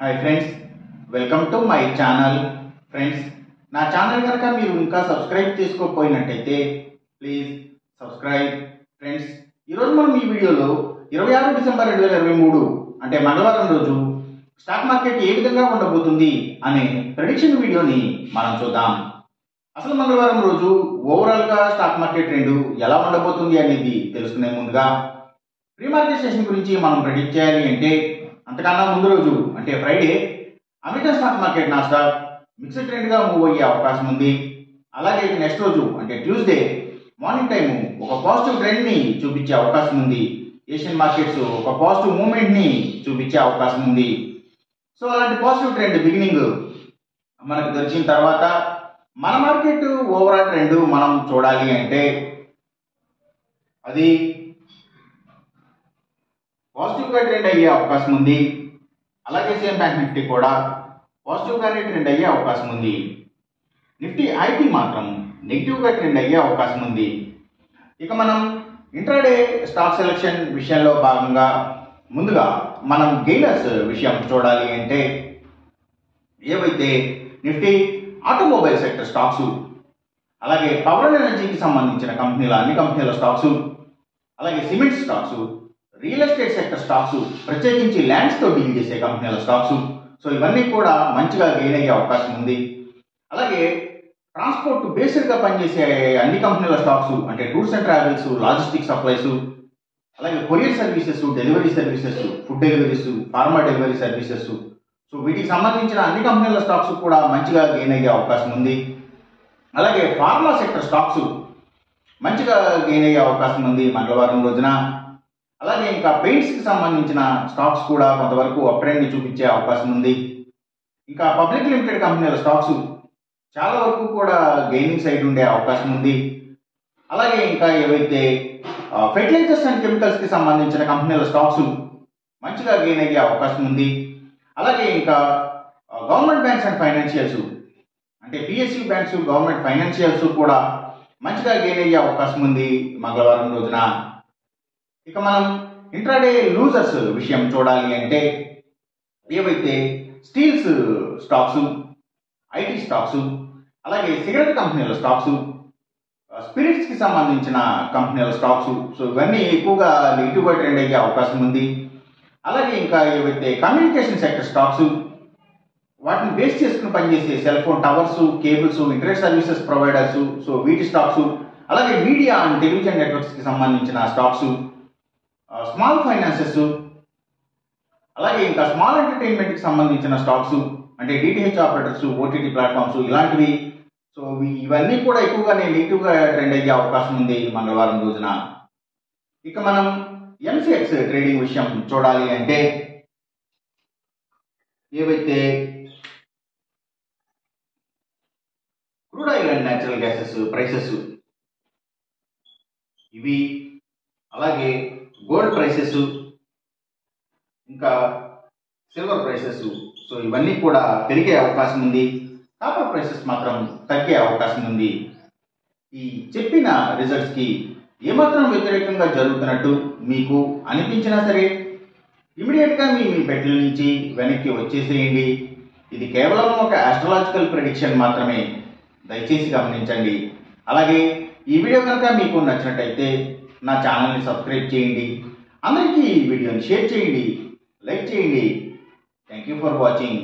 Hi friends welcome to my channel friends నా channel కనుక మీరు ఇంకా సబ్స్క్రైబ్ చేసుకోకపోయినట్టయితే ప్లీజ్ సబ్స్క్రైబ్ ఫ్రెండ్స్ ఈరోజు మనం ఈ వీడియోలో ఇరవై ఆరు డిసెంబర్ రెండు వేల ఇరవై మూడు అంటే మంగళవారం రోజు స్టాక్ మార్కెట్ ఏ విధంగా ఉండబోతుంది అనే ప్రెడిక్షన్ వీడియోని మనం చూద్దాం. అసలు మంగళవారం రోజు ఓవరాల్గా స్టాక్ మార్కెట్ రెండు ఎలా ఉండబోతుంది అనేది తెలుసుకునే ముందుగా ప్రీ మార్కెట్ స్టేషన్ గురించి మనం ప్రెడిక్ట్ చేయాలి అంటే అంతకన్నా ముందు రోజు అంటే ఫ్రైడే అమెరికన్ స్టాక్ మార్కెట్ నా స్టాక్ మిక్స్డ్ ట్రెండ్గా మూవ్ అయ్యే అవకాశం ఉంది. అలాగే నెక్స్ట్ రోజు అంటే ట్యూస్డే మార్నింగ్ టైము ఒక పాజిటివ్ ట్రెండ్ని చూపించే అవకాశం ఉంది. ఏషియన్ మార్కెట్స్ ఒక పాజిటివ్ మూమెంట్ని చూపించే అవకాశం ఉంది. సో అలాంటి పాజిటివ్ ట్రెండ్ బిగినింగ్ మనకు దొరికిన తర్వాత మన మార్కెట్ ఓవరాల్ ట్రెండ్ మనం చూడాలి అంటే అది పాజిటివ్గా ట్రెండ్ అయ్యే అవకాశం ఉంది. అలాగే సేమ్ బ్యాంక్ నిఫ్టీ కూడా పాజిటివ్గానే ట్రెండ్ అయ్యే అవకాశం ఉంది. నిఫ్టీ ఐటీ మాత్రం నెగిటివ్గా ట్రెండ్ అయ్యే అవకాశం ఉంది. ఇక మనం ఇంట్రాడే స్టాక్ సెలెక్షన్ విషయంలో భాగంగా ముందుగా మనం గెయినర్స్ విషయం చూడాలి అంటే ఏవైతే నిఫ్టీ ఆటోమొబైల్ సెక్టర్ స్టాక్స్ అలాగే పవర్ ఎనర్జీకి సంబంధించిన కంపెనీల అన్ని కంపెనీల స్టాక్స్ అలాగే cement stocks real estate sector stocks ప్రత్యేకించి ల్యాండ్స్తో డీల్ చేసే కంపెనీల స్టాక్స్. సో ఇవన్నీ కూడా మంచిగా గెయిన్ అయ్యే అవకాశం ఉంది. అలాగే ట్రాన్స్పోర్ట్ బేసిక్గా పనిచేసే అన్ని కంపెనీల స్టాక్స్ అంటే tours and travels logistic supplies అలాగే courier services delivery services food deliveries pharma delivery services. So వీటికి సంబంధించిన అన్ని కంపెనీల స్టాక్స్ కూడా మంచిగా గెయిన్ అయ్యే అవకాశం ఉంది. అలాగే ఫార్మా సెక్టర్ స్టాక్స్ మంచిగా గెయిన్ అయ్యే అవకాశం ఉంది మంగళవారం రోజున. అలాగే ఇంకా పెయింట్స్కి సంబంధించిన స్టాక్స్ కూడా కొంతవరకు అప్ చూపించే అవకాశం ఉంది. ఇంకా పబ్లిక్ లిమిటెడ్ కంపెనీల స్టాక్స్ చాలా వరకు కూడా గెయినింగ్ సైడ్ ఉండే అవకాశం ఉంది. అలాగే ఇంకా ఏవైతే ఫెర్టిలైజర్స్ అండ్ కెమికల్స్కి సంబంధించిన కంపెనీల స్టాక్స్ మంచిగా గెయిన్ అయ్యే అవకాశం ఉంది. అలాగే ఇంకా గవర్నమెంట్ బ్యాంక్స్ అండ్ ఫైనాన్షియల్స్ అంటే పిఎస్యూ బ్యాంక్స్ గవర్నమెంట్ ఫైనాన్షియల్స్ కూడా మంచిగా గెయిన్ అయ్యే అవకాశం ఉంది. మంగళవారం రోజున. ఇక మనం ఇంట్రాడే లూజర్స్ విషయం చూడాలి అంటే ఏవైతే స్టీల్స్ స్టాక్స్ ఐటీ స్టాక్స్ అలాగే సిగరెట్ కంపెనీల స్టాక్స్ స్పిరిట్స్కి సంబంధించిన కంపెనీల స్టాక్స్ సో ఇవన్నీ ఎక్కువగా నెగిటివ్గా ట్రెండ్ అయ్యే అవకాశం ఉంది. అలాగే ఇంకా ఏవైతే కమ్యూనికేషన్ సెక్టర్ స్టాక్స్ వాటిని బేస్ చేసుకుని పనిచేసే cell phone towers cables internet services providers so వీటి స్టాక్స్ అలాగే మీడియా అండ్ టెలివిజన్ నెట్వర్క్స్కి సంబంధించిన స్టాక్స్ స్మాల్ ఫైనాన్సెస్ అలాగే ఇంకా స్మాల్ ఎంటర్టైన్మెంట్కి సంబంధించిన స్టాక్స్ అంటే డిటిహెచ్ ఆపరేటర్స్ ఓటీటీ ప్లాట్ఫామ్స్ ఇలాంటివి. సో ఇవన్నీ కూడా ఎక్కువగా నేను నెగిటివ్గా ట్రెండ్ అయ్యే అవకాశం ఉంది మంగళవారం రోజున. ఇక మనం ఎంసీఎక్స్ ట్రేడింగ్ విషయం చూడాలి అంటే ఏవైతే crude oil and natural gases prices ఇవి అలాగే గోల్డ్ ప్రైసెస్ ఇంకా సిల్వర్ ప్రైసెస్ సో ఇవన్నీ కూడా పెరిగే అవకాశం ఉంది. కాపర్ ప్రైసెస్ మాత్రం తగ్గే అవకాశం ఉంది. ఈ చెప్పిన రిజల్ట్స్కి ఏమాత్రం వ్యతిరేకంగా జరుగుతున్నట్టు మీకు అనిపించినా సరే ఇమీడియట్గా మీ మీ బెడ్ల నుంచి వెనక్కి వచ్చేసేయండి. ఇది కేవలం ఒక ఆస్ట్రలాజికల్ ప్రిడిక్షన్ మాత్రమే. దయచేసి గమనించండి. అలాగే ఈ వీడియో కనుక మీకు నచ్చినట్టయితే నా ఛానల్ని సబ్స్క్రైబ్ చేయండి. అందరికీ ఈ వీడియోని షేర్ చేయండి. లైక్ చేయండి. Thank you for watching